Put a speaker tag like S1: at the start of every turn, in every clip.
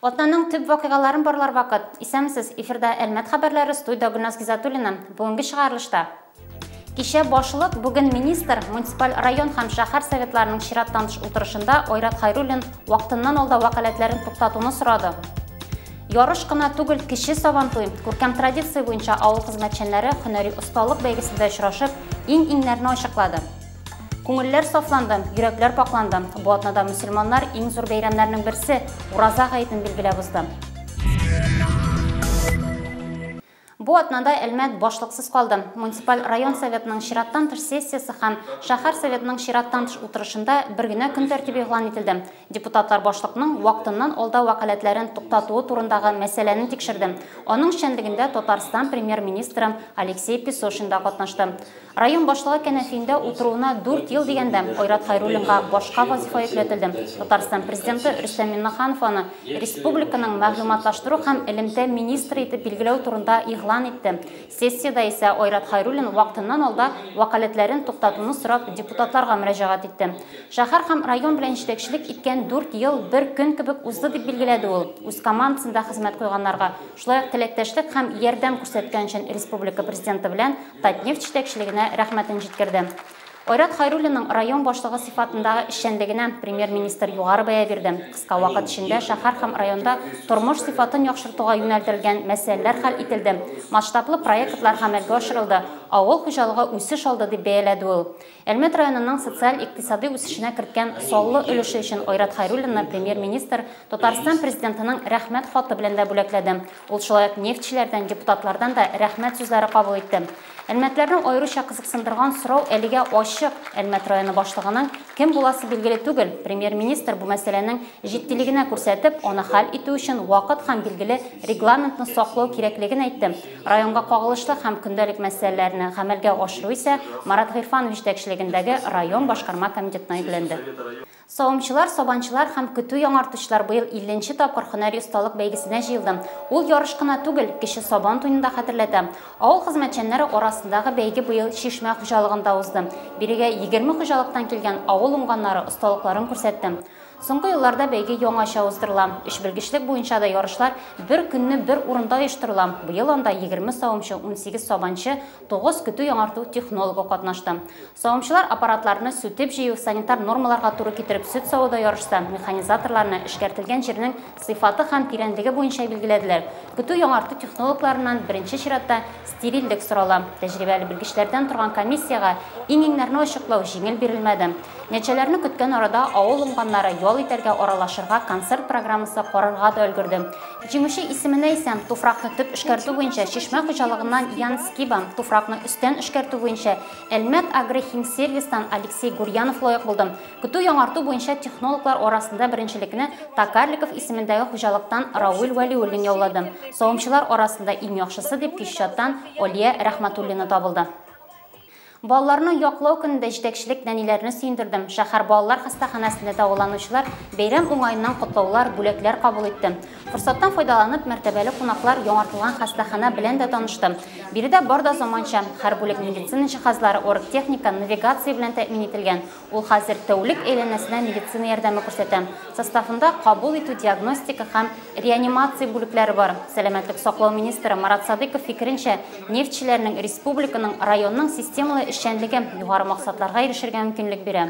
S1: Атнаның төп вакыйгаларын барлар вакыт. Исәмсез, эфирда Әлмәт хәбәрләре студия Гүлназ Гизатуллина. Бүгенге чыгарылышта Кичә башлык бүген министр муниципаль район һәм шәһәр советларының чираттан тыш утырышында Ойрат Хайруллин вакытыннан алда вәкаләтләрен туктатуны сорады. Ярыш кына түгел кеше сабантуй, күркәм традиция буенча авыл хезмәтчәннәре һөнәри осталык бәйгесендә очрашып, иң-иңнәрне ачыклады. Күңелләр сафланды, йөрәкләр пакланды. Бу атнада мөселманнар иң зур бәйрәмнәрнең берсе Ураза гаетен билгеләп узды. Бу атнада Әлмәт башлыксыз калды. Муниципаль район советының чираттан тыш сессиясы һәм шәһәр советының чираттан тыш утырышында бер генә көн тәртибе игълан ителде. Депутатлар башлыкның вакытыннан алда вакаләтләрен туктатуы турындагы мәсьәләне тикшерде. Аның эшчәнлегендә Татарстан премьер-министры Алексей Песошин да. Район башлыгы кәнәфиендә утыруына 4 ел дигәндә Ойрат Хайруллинга башка вазифа йөкләтелде. Татарстан президенты Рөстәм Миннаханов аны республиканың мәгълүматлаштыру һәм элемтә министры итеп билгеләү турында игълан итте. Сессияда исә Ойрат Хайруллин вакытыннан алда вакаләтләрен туктатуны сорап депутатларга мөрәҗәгать итте. Шәһәр һәм район белән җитәкчелек иткән 4 ел бер көн кебек узды дип билгеләде ул. Үз командасында хезмәт куйганнарга, шулай ук теләктәшлек һәм ярдәм күрсәткән өчен республика президенты белән Татнефть җитәкчелегенә рәхмәтен җиткерде. Ойрат Хайруллинның район башлыгы сифатындагы эшчәнлегенә премьер-министр югары бәя бирде. Кыска вакыт эчендә шәһәр һәм районда тормыш сифатын яхшыртуга юнәлтелгән мәсьәләләр хәл ителде. Масштаблы проектлар гамәлгә ашырылды. Авыл хуҗалыгы үсеш алды дип бәяләде ул. Әлмәт районының социаль-икътисади үсешенә керткән саллы өлеше өчен Ойрат Хайруллинны премьер-министр Татарстан президентының рәхмәт хаты белән дә бүләкләде. Ул шулай ук нефтчеләрдән, депутатлардан да рәхмәт сүзләре кабул итте. Әлмәтләрнең аеруча кызыксындырган сорау әлегә ачык. Әлмәт районы башлыгының кем буласы билгеле түгел. Премьер-министр бу мәсьәләнең җиттилегенә күрсәтеп, аны хәл итү өчен вакыт һәм билгеле регламентны саклау кирәклеген әйтте. Районга кагылышлы һәм көндәлек мәсьәләләрне гамәлгә ашыру Марат Гыйрфанов җитәкчелегендәге район башкарма комитетына йөкләнде. Савымчылар, сабанчылар һәм көтү яңартучылар быел 50 тапкыр һөнәри осталык бәйгесенә җыелды. Ул ярыш кына түгел, кеше сабан туенда хәтерләтә. Авыл хезмәтчәннәре арасындагы бәйге быел Шишмә хуҗалыгында узды. Бирегә 20 хуҗалыктан килгән авыл уңганнары осталыкларын күрсәтте. Соңгы елларда бәйге яңаша уздырыла. Эш белгечлек буенча да ярышлар бер көнне бер урында оештырыла. Быел анда 20 савымчы, 18 сабанчы, 9 көтү яңарту технологы катнашты. Савымчылар аппаратларны сүтеп җыю, санитар нормаларга туры китереп сөт савуда ярышта механизаторларны эшкәртелгән җирнең сыйфаты һәм тирәнлеге буенча билгеләделәр. Көтү яңарту технологларыннан беренче чиратта стерильлек сорала. Тәҗрибәле белгечләрдән торган комиссияга иң-иңнәрне ачыклау җиңел бирелмәде. Нәтиҗәләрне көткән арада авыл уңганнары ял итәргә аралашырга концерт программасы карарга да өлгерде. Җиңүче исеменә исә туфракны төп эшкәртү буенча Шишмә хуҗалыгыннан Ян Скиба, туфракны өстән эшкәртү буенча Әлмәт Агрохимсервистан Алексей Гурьянов лаек булды. Көтү яңарту буенча технологлар арасында беренчелекне Такарликов исемендәге хуҗалыктан Рауль Валиуллин яулады. Савымчылар арасында иң яхшысы дип кишчаттан Олия Рәхмәтуллина табылды. Балаларны яклау көнендә җитәкчелек нәниләрне сөендердем. Шәһәр балалар хастаханәсендә дәваланучылар бәйрәм уңаеннан котлаулар, бүләкләр кабул итте. Форсаттан файдаланып, мәртәбәле кунаклар яңартылган хастахана белән дә танышты. Биредә бар да заманча һәр бүлек медицина җиһазлары, техника, навигация белән тәэмин ителгән. Ул хәзер тәүлек әйләнәсенә медицина ярдәме күрсәтә. Составында кабул итү диагностика һәм реанимация бүлекләре бар. Сәламәтлек саклау министры Марат Садыйков фикеренчә, нефтчеләрнең республиканың районның системалы эшчәнлеге югары максатларга ирешергә мөмкинлек бирә.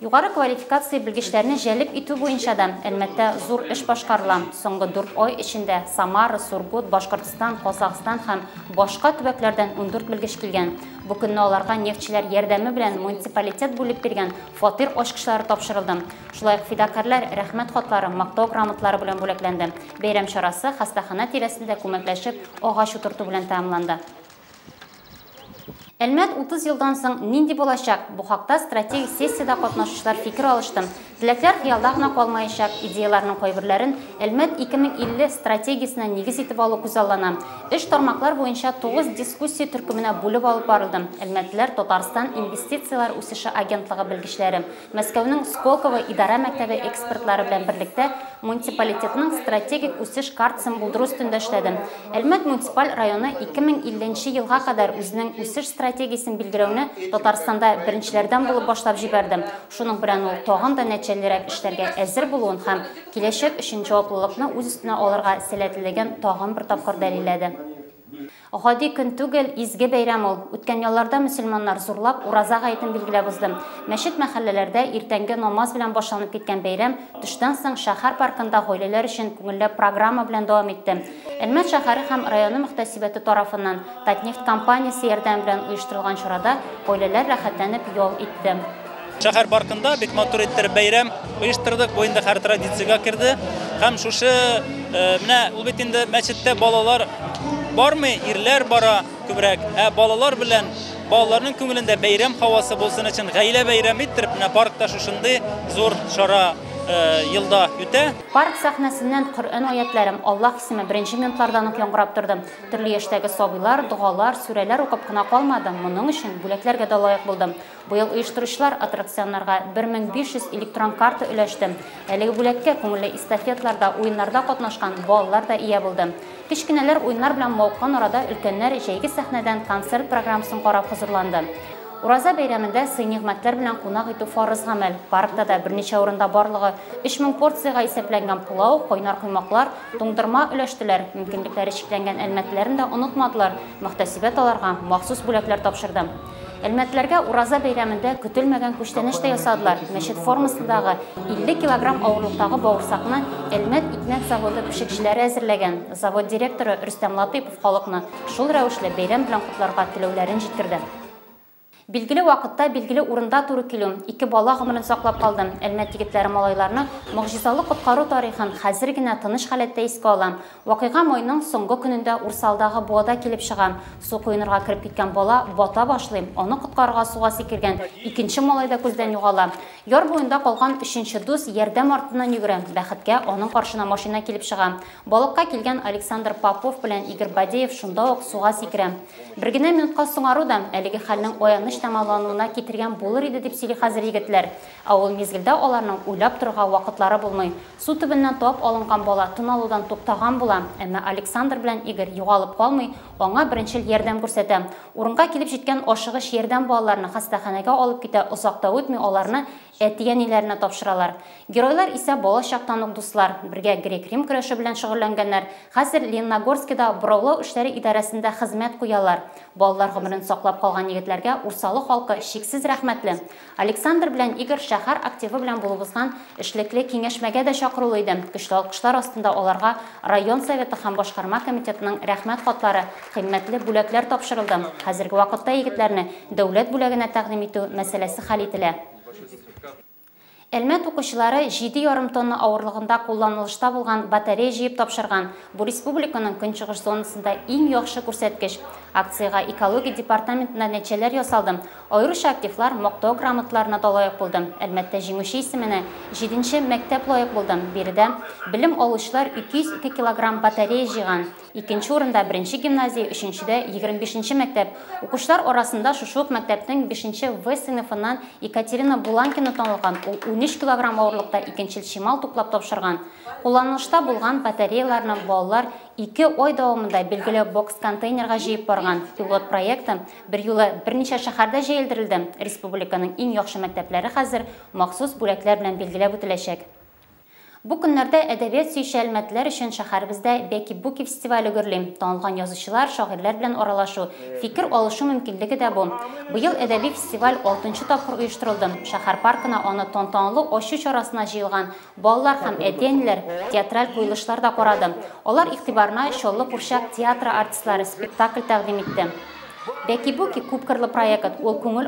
S1: Югары квалификация белгечләрне җәлеп итү буенча да Әлмәттә зур эш башкарыла. Соңгы 4 ай эчендә Самара, Сургут, Башкортстан, Казакстан һәм башка төбәкләрдән 14 белгеч килгән. Бу көнне аларга нефтчеләр ярдәме белән муниципалитет бүлеп биргән фатир ачкычлары тапшырылды. Шулай ук фидакарлар рәхмәт хатлары, мактау грамоталары белән бүләкләнде. Бәйрәм чарасы хастахана тирәсендә күмәкләшеп агач утырту белән тәмамланды. Әлмәт 30 елдан соң нинди булачак? Бу хакта стратегик сессияда катнашучылар фикер алышты. Теләкләр хыялда гына калмаячак, идеяларның кайберләрен Әлмәт 2050 стратегиясенә нигез итеп алу күзаллана. Эш тармаклар буенча 9 дискуссия төркеменә бүлеп алып барылды. Әлмәтләр Татарстан инвестициялар үсеше агентлыгы белгечләре, Мәскәүнең Сколково идара мәктәбе экспертлары белән берлектә муниципалитетның стратегик үсеш картасын булдыру өстендә эшләде. Әлмәт муниципаль районы 2050 елга кадәр үзенең үсеш стратегиясын стратегиясын билгеләүне Татарстанда булып башлап җибәрде. Шуның белән ул тагын да нәтиҗәлерәк эшләргә әзер булуын һәм киләчәк өчен җаваплылыкны үз өстенә алырга сәләтлелеген тагын бер тапкыр дәлилләде. Гади көн түгел, изге бәйрәм ул. Үткән ялларда мөселманнар зурлап ураза гаетен билгеләп узды. Мәчет мәхәлләләрдә иртәнге намаз белән башланып киткән бәйрәм төштән соң шәһәр паркында гаиләләр өчен күңелле программа белән дәвам итте. Әлмәт шәһәре һәм районы мөхтәсибәте тарафыннан Татнефть компаниясе ярдәм белән оештырылган чарада гаиләләр рәхәтләнеп ял итте.
S2: Шәһәр паркында бик матур иттереп бәйрәм оештырдык. Бу инде һәр традициягә шушы менә ул бит балалар barmı irlər bara kübrək. Ə balalar bilan balaların könlündə bayram havası bolsun üçün Gəylə bayramı ittirib nə parkda şuşundu zor şara йылда үтә.
S1: Парк сәхнәсеннән Коръән аятлары Аллаһ исеме беренче минутлардан ук яңгырап торды. Төрле яшьтәге сабыйлар дугалар, сүрәләр укып кына калмады. Моның өчен бүләкләргә дә лаек булды. Быел оештыручылар аттракционнарга 1500 электрон карта өләште. Әлеге бүләккә күңелле эстафетларда, уеннарда катнашкан балалар да ия булды. Кичкенәләр уеннар белән мавыккан арада өлкәннәр җәйге сәхнәдән концерт программасын карап хозурланды. Ураза бәйрәмендә сый нигъмәтләр белән кунак итү фарыз гамәл. Паркта да берничә урында барлыгы 3000 порцияга исәпләнгән пулау, кайнар коймаклар, туңдырма өләштеләр. Мөмкинлекләре чикләнгән әлмәтләрен дә онытмадылар. Мөхтәсибәт аларга махсус бүләкләр тапшырды. Әлмәтләргә Ураза бәйрәмендә көтелмәгән күчтәнеш тә ясадылар. Мәчет формасындагы 50 килограмм авырлыктагы бавырсакны Әлмәт икмәк заводы пешекчеләре әзерләгән. Завод директоры Рөстәм Латыпов халыкны шул рәвешле бәйрәм белән котларга теләүләрен җиткерде. Билгеле вакытта билгеле урында туры килү ике бала гомерен саклап калды. Әлмәт егетләре малайларны коткару тарихын хәзер генә тыныч халәттә искә алам. Вакыйга майның соңгы көнендә Урсалдагы буада килеп чыга. Су куенырга кирип киткән бала бата башлый. Аны коткарырга суга сикергән икенче малай да күздән югала. Яр буенда калган өченче дус ярдәм артыннан йөгерә. Бәхеткә аның каршына машина килеп чыга. Балыкка килгән Александр Попов белән Игорь Бадеев шунда ук суга сикерә. Бер генә минутка соңару да әлеге тамалануына китергән булыр иде дип сөйли хәзер егетләр. Ә ул мизгелдә аларның уйлап торырга вакытлары булмый. Су төбеннән тап алынган бала тын алудан туктаган була. Әмма Александр белән Игорь югалып калмый, аңа беренчел ярдәм күрсәтә. Урынга килеп җиткән ашыгыч ярдәм балаларны хастаханәгә алып китә. Озакта үтми аларны әтиәниләренә тапшыралар. Геройлар исә чактан ук дуслар. Бергә грек-рим көрәше белән шөгыльләнгәннәр. Хәзер Лениногорскида Браулау эшләре идарәсендә хезмәт куялар. Балалар гомерен саклап калган егетләргә Урсалы халкы шиксез рәхмәтле. Александр белән Игорь шәһәр активы белән булыбызган эшлекле киңәшмәгә дә чакырылы иде. Көчле алкышлар район советы һәм башкарма комитетының рәхмәт хатлары, кыйммәтле бүләкләр тапшырылды. Хәзерге вакытта дәүләт бүләгенә тәкъдим мәсьәләсе. Әлмәт укучылары 7,5 тонна авырлыгында кулланылышта булган батарея җыеп тапшырган. Бу республиканың көнчыгыш зонасында иң яхшы күрсәткеч. Акцияга экология департаментында нәтиҗәләр ясалды. Аеруча активлар мактау грамоталарына да булды. Әлмәттә җиңүче исеменә 7нче мәктәп лаек булды. Биредә белем алучылар 202 килограмм батарея җыйган. Икенче урында беренче гимназия, өченчедә 25нче мәктәп. Укучылар арасында шушы ук мәктәптең 5нче В сыйныфыннан Екатерина Буланкина танылган. Ул 13 килограмм авырлыкта икенчел чимал туплап тапшырган. Кулланылышта булган батареяларны балалар 2 ай дәвамында билгеле бокс контейнерга җыеп барган. Пилот проекты бер юлы берничә шәһәрдә җәелдерелде. Республиканың иң яхшы мәктәпләре хәзер махсус бүләкләр белән билгеләп. Бу көннәрдә әдәбият сөйче әлмәтләр өчен шәһәребездә Бәки Буки фестивале гөрли. Танылган язучылар, шагыйрьләр белән аралашу, фикер алышу мөмкинлеге дә бу. Быел әдәби фестиваль 6нчы тапкыр оештырылды. Шәһәр паркына аны тантаналы ачу чарасына җыелган балалар һәм әтиәниләр театраль куелышлар да карады. Алар игътибарына Чоллы Курчак театры артистлары спектакль тәкъдим итте. Бәки бу ки күп проект,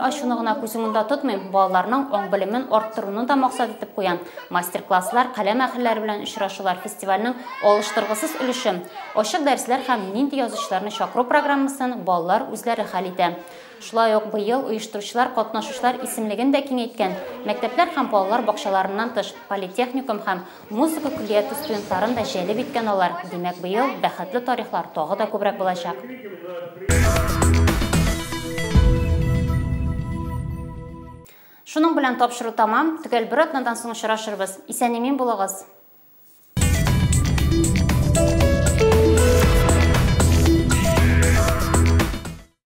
S1: ачуны гына күз уңында тотмый, балаларның аңң белемен арттыруны да максат итеп куя. Мастер-класслар, каләм әһелләре белән очрашулар фестивальнең алыштыргысыз өлеше. Ачык дәресләр һәм нинди язучыларны чакыру программасын балалар үзләре хәл. Шулай ук быел оештыручылар катнашучылар исемлеген дә киңәйткән. Мәктәпләр һәм балалар бакчаларыннан политехникум һәм музыка куллияты студентларын да җәлеп иткән алар. Димәк, быел бәхетле тарихлар тагы да күбрәк булачак. Шуның белән тапшыру тамам. Төгәл бер атнадан соң очрашырбыз. Исән-имин булыгыз.